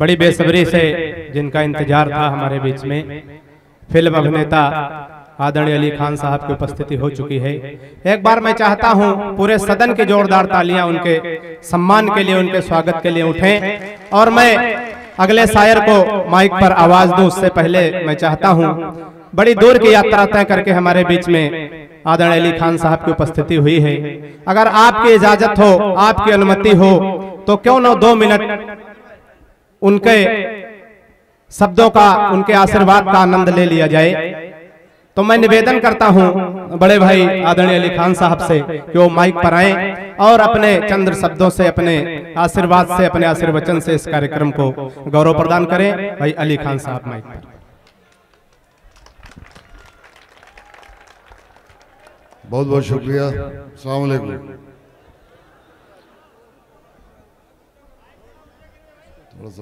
بڑی بے سبری سے جن کا انتجار تھا ہمارے بیچ میں۔ فلم ابھنیتا آدھنی علی خان صاحب کے اپستیتی ہو چکی ہے۔ ایک بار میں چاہتا ہوں پورے صدن کی جوڑدار تعلیہ ان کے سمان کے لیے، ان کے سواگت کے لیے اٹھیں۔ اور میں اگلے سائر کو مائک پر آواز دوں، اس سے پہلے میں چاہتا ہوں بڑی دور کی یاترا طے کر کے ہمارے بیچ میں آدھنی علی خان صاحب کے اپستیتی ہوئی ہے۔ اگر آپ کی اجازت ہو، آپ کی علمتی ہو، تو کیوں نہ دو منٹ ان کے سبدوں کا، ان کے آشیرواد کا آنند لے لیا جائے۔ تو میں نبیدن کرتا ہوں بڑے بھائی آدھنی علی خان صاحب سے کہ وہ مائک پر آئیں اور اپنے چندر سبدوں سے، اپنے آشیرواد سے، اپنے آسروچن سے اس کارکرم کو گورو پردان کریں۔ بھائی علی خان صاحب مائک پر۔ بہت بہت شکریہ۔ سلام علیکم۔ عز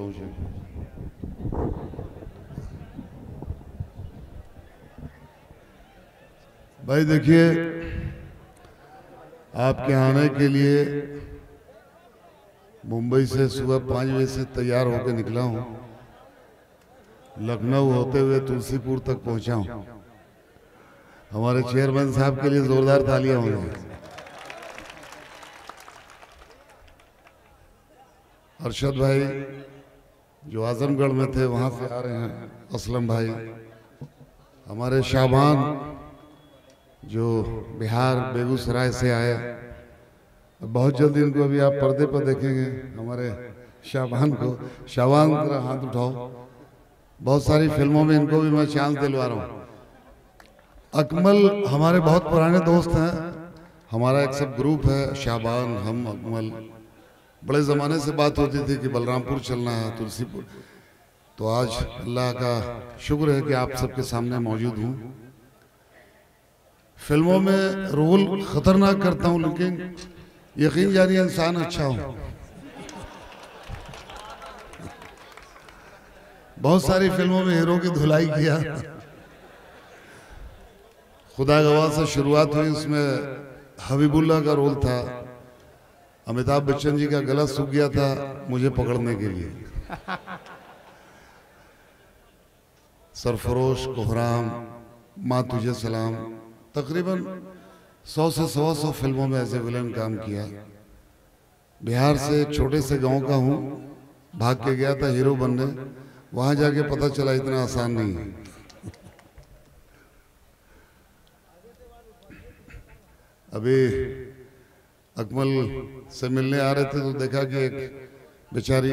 بھائی دیکھیے آپ کے آنے کے لیے ممبئی سے صبح پانچ بجے سے تیار ہو کے نکلا ہوں لکھنؤ ہوتے ہوئے تلسی پور تک پہنچا ہوں ہمارے چیئرمین صاحب کے لیے زوردار تالیاں ہو ہیں ارشد بھائی جو اعظم گڑھ میں تھے، وہاں سے آ رہے ہیں۔ اسلم بھائی، ہمارے شابان جو بہار بیگوسرائے سے آئے۔ بہت جلد ان کو ابھی آپ پردے پر دیکھیں گے، ہمارے شابان کو۔ شابان ذرا ہاتھ اٹھاؤ۔ بہت ساری فلموں میں ان کو بھی میں چانس دلوا رہا ہوں۔ اکمل ہمارے بہت پرانے دوست ہیں۔ ہمارا ایک سب گروپ ہے شابان ہم، اکمل۔ بڑے زمانے سے بات ہوتی تھی کہ بلرام پور چلنا ہے تلسی پور تو آج اللہ کا شکر ہے کہ آپ سب کے سامنے موجود ہوں۔ فلموں میں رول خطرناک کرتا ہوں، لیکن یقین جانی انسان اچھا ہوں بہت ساری فلموں میں ہیرو کی دھلائی کیا۔ خدا گواہ سے شروعات ہوئی، اس میں حبیب اللہ کا رول تھا۔ امیتاب بچن جی کا گلا سوکھ گیا تھا مجھے پکڑنے کے لیے۔ سرفروش کوحرام ماں تجھے سلام۔ تقریباً سو سے سو سو فلموں میں ایسے ولن کام کیا۔ بہار سے چھوٹے سے گاؤں کا ہوں، بھاگ کے گیا تھا ہیرو بننے۔ وہاں جا کے پتہ چلا اتنا آسان نہیں ہے۔ ابھی اکمل سے ملنے آ رہے تھے تو دیکھا کہ ایک بیچاری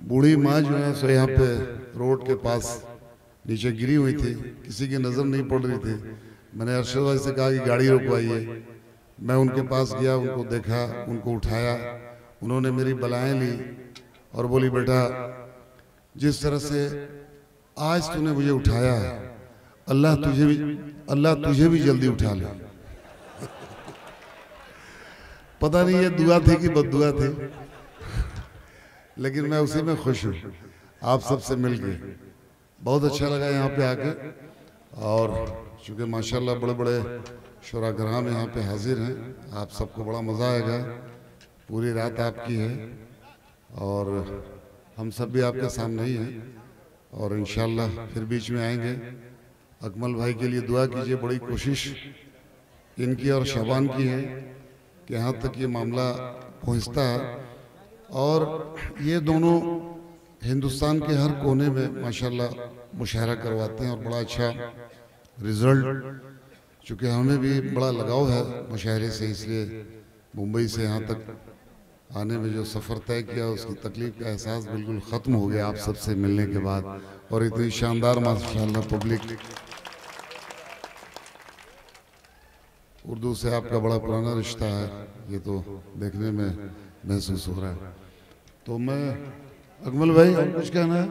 بوڑھی ماں جو ہے سو یہاں پہ روڈ کے پاس نیچے گری ہوئی تھی، کسی کی نظر نہیں پڑ رہی تھی۔ میں نے ارشد بھائی سے کہا کہ گاڑی رکوائیے۔ میں ان کے پاس گیا، ان کو دیکھا، ان کو اٹھایا۔ انہوں نے میری بلائیں لی اور بولی، بیٹا، جس طرح سے آج تو نے مجھے اٹھایا ہے، اللہ تجھے بھی، اللہ تجھے بھی جلدی اٹھا لے۔ پتہ نہیں یہ دعا تھی کہ بد دعا تھی۔ لیکن میں اسی میں خوش ہوں۔ آپ سب سے مل کے۔ بہت اچھا لگا یہاں پہ آ کے۔ اور چونکہ ماشاءاللہ بڑے بڑے شعرا گرام یہاں پہ حاضر ہیں، آپ سب کو بڑا مزہ آئے گا۔ پوری رات آپ کی ہے۔ اور ہم سب بھی آپ کے سامنے ہی ہیں۔ اور انشاءاللہ پھر بیچ میں آئیں گے۔ اکمل بھائی کے لیے دعا کیجیے، بڑی کوشش ان کی اور شہبان کی ہے۔ کہ یہاں تک یہ معاملہ پہنچتا ہے۔ اور یہ دونوں ہندوستان کے ہر کونے میں ماشاءاللہ مشاہرہ کرواتے ہیں اور بڑا اچھا رزلٹ چونکہ ہمیں بھی بڑا لگاؤ ہے مشاہرے سے اس لیے ممبئی سے یہاں تک آنے میں جو سفر طے کیا اس کی تکلیف کا احساس بالکل ختم ہو گیا آپ سب سے ملنے کے بعد۔ اور اتنی شاندار ماشاءاللہ پبلک اردو سے آپ کا بڑا پرانا رشتہ ہے یہ تو دیکھنے میں محسوس ہو رہا ہے۔ تو میں اکمل بھائی اور کچھ کہنا ہے؟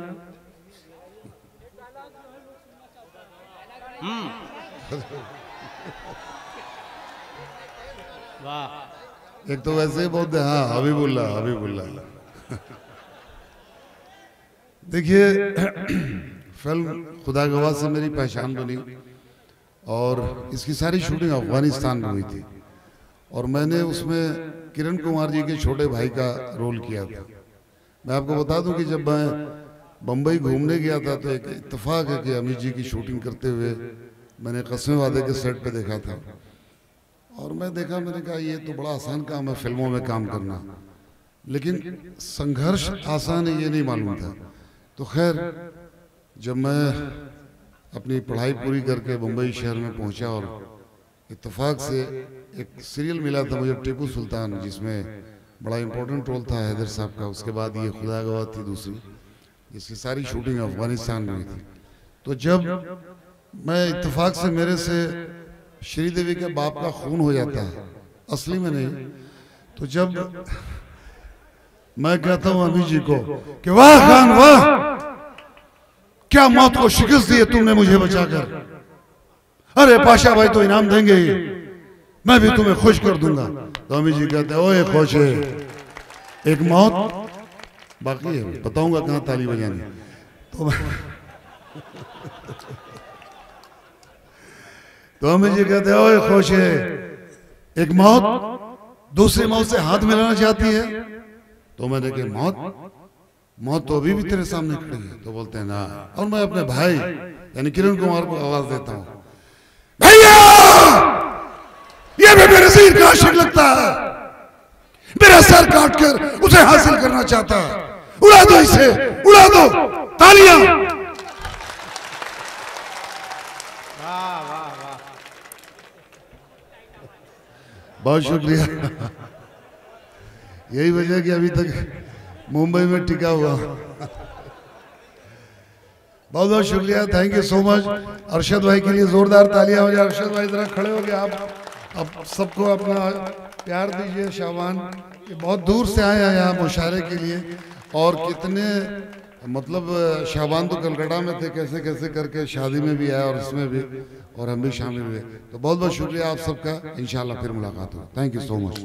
ایک تو ویسے ہی بہت ہاں حبیب اللہ حبیب اللہ۔ دیکھیے فلم خدا گواہ سے میری پہچان بنی۔ اور اس کی ساری شوٹنگ افغانستان میں ہوئی تھی۔ اور میں نے اس میں کرن کمار جی کے چھوٹے بھائی کا رول کیا تھا۔ میں آپ کو بتا دوں کہ جب میں بمبئی گھومنے گیا تھا تو ایک اتفاق ہے کہ امیت جی کی شوٹنگ کرتے ہوئے میں نے قسم وعدے کے سیٹ پہ دیکھا تھا۔ اور میں دیکھا، میں نے کہا، یہ تو بڑا آسان کام ہے فلموں میں کام کرنا۔ لیکن سنگھرش آسان ہے، یہ نہیں معلوم تھا۔ تو خیر، جب میں اپنی پڑھائی پوری کر کے بمبئی شہر میں پہنچا اور اتفاق سے ایک سیریل ملا تھا مجھے ٹیپو سلطان، جس میں بڑا امپورٹنٹ رول تھا حیدر صاحب کا۔ اس کے بعد یہ خدا گواہ تھی دوسری اس کی ساری شوٹنگ افغانستان میں تھی۔ تو جب میں اتفاق سے میرے سے شری دیوی کے باپ کا خون ہو جاتا ہے، اصلی میں نہیں، تو جب میں کہتا ہوں، امی جی کو کہ واہ خان، واہ! کیا موت کو شکست دی ہے تم نے مجھے بچا کر؟ ارے پاشا بھائی، تو انعام دیں گے ہی۔ میں بھی تمہیں خوش کر دوں گا۔ تو جی کہتے ہیں اوہ خوش ہے۔ ایک موت باقی ہے۔ بتاؤں گا کہاں تالی بجانی تو تو جی کہتے ہیں اوہ خوش ہے۔ ایک موت دوسری موت سے ہاتھ ملانا چاہتی ہے۔ تو میں نے کہا، موت موت تو ابھی بھی تیرے سامنے کھڑی ہے۔ تو بولتے ہیں نا اور میں اپنے بھائی یعنی کرن کمار کو آواز دیتا ہوں۔ بھائیہ یہ بھی میرے سیر کا عاشق لگتا ہے۔ میرا سر کاٹ کر اسے حاصل کرنا چاہتا ہے۔ اڑا دو اسے، اڑا دو۔ تالیاں۔ بہت شکریہ۔ یہی وجہ کہ ابھی تک ممبئی میں ٹکا ہوا بہت بہت شکریہ thank you so much Arshad بھائی کے لیے زوردار تالیاں ہو جائے ارشد بھائی ذرا کھڑے ہو گئے آپ اب سب کو اپنا پیار دیجیے شابان کہ بہت دور سے آئے ہیں یہاں مشاعرے کے لیے اور کتنے مطلب شابان تو کلکٹا میں تھے کیسے کیسے کر کے شادی میں بھی آئے اور اس میں بھی. اور ہم بھی شامل ہوئے. تو بہت بہت شکریہ آپ سب کا. انشاءاللہ پھر ملاقات ہو تھینک یو سو مچ